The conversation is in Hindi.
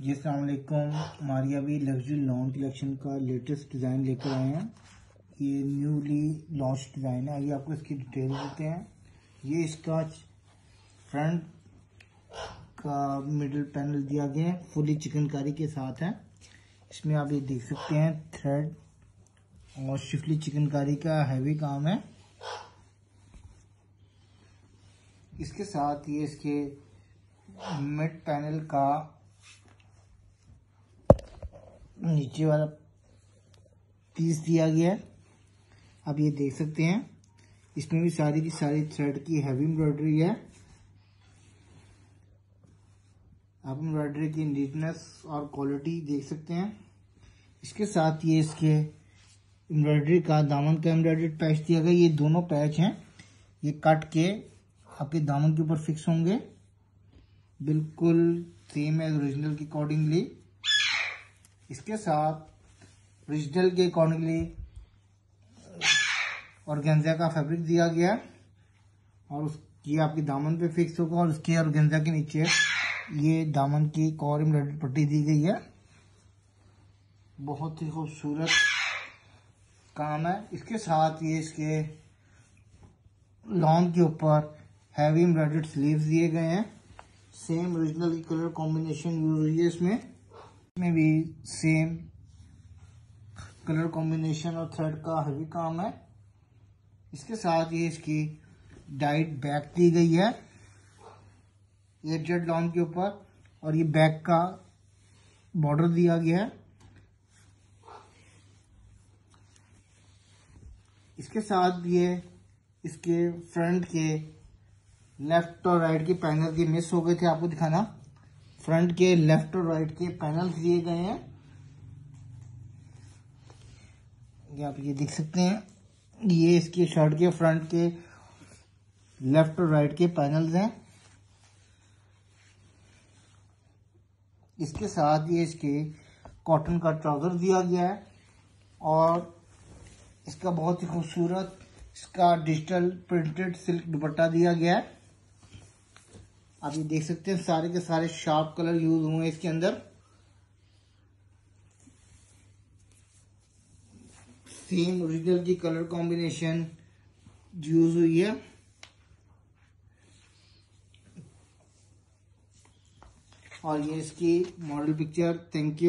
जी अलकुम हमारी लग्जरी लॉन्च कलेक्शन का लेटेस्ट डिज़ाइन लेकर आए हैं। ये न्यूली लॉन्च डिज़ाइन है। आइए आपको इसकी डिटेल देते हैं। ये इसका फ्रंट का मिडल पैनल दिया गया है। फुली चिकनकारी के साथ है। इसमें आप ये देख सकते हैं थ्रेड और शिफली चिकनकारी का हैवी काम है। इसके साथ ये इसके मिड पैनल का नीचे वाला पीस दिया गया है। आप ये देख सकते हैं। इसमें भी सारी की सारी थ्रेड की हैवी एम्ब्रॉयडरी है। आप एम्ब्रॉयडरी की नीटनेस और क्वालिटी देख सकते हैं। इसके साथ ये इसके एम्ब्रॉयडरी का दामन का एम्ब्रॉयडरी पैच दिया गया। ये दोनों पैच हैं। ये कट के आपके दामन के ऊपर फिक्स होंगे। बिल्कुल सेम है ओरिजिनल के अकॉर्डिंगली इसके साथ ओरिजिनल के अकॉर्डिंगली ऑर्गेन्जा का फैब्रिक दिया गया और उसकी आपकी दामन पे फिक्स होगा और उसके ऑर्गेन्जा के नीचे ये दामन की एक और एम्ब्रॉयडरी पट्टी दी गई है। बहुत ही खूबसूरत काम है। इसके साथ ये इसके लॉन्ग के ऊपर हैवी एम्ब्रॉयडर्ड स्लीव्स दिए गए हैं। Same original colour combination use हुई है इसमें। इसमें भी सेम कलर कॉम्बिनेशन और थ्रेड का हैवी काम है। इसके साथ ये इसकी डाइट बैक दी गई है। ये जेड लॉन्ग के ऊपर और ये बैक का बॉर्डर दिया गया है। इसके साथ ये इसके फ्रंट के लेफ़्ट और राइट के पैनल के मिस हो गए थे। आपको दिखाना। फ्रंट के, लेफ़्ट और राइट के पैनल दिए गए हैं। ये आप ये देख सकते हैं। ये इसके शर्ट के, फ्रंट के, लेफ़्ट और राइट के पैनल्स हैं। इसके साथ ये इसके कॉटन का ट्राउज़र दिया गया है और इसका बहुत ही खूबसूरत, इसका डिजिटल प्रिंटेड सिल्क दुपट्टा दिया गया है। आप ये देख सकते हैं सारे के सारे शार्प कलर यूज़ हुए हैं इसके अंदर। सेम ओरिजिनल की कलर कॉम्बिनेशन यूज़ हुई है। और ये इसकी मॉडल पिक्चर थैंक यू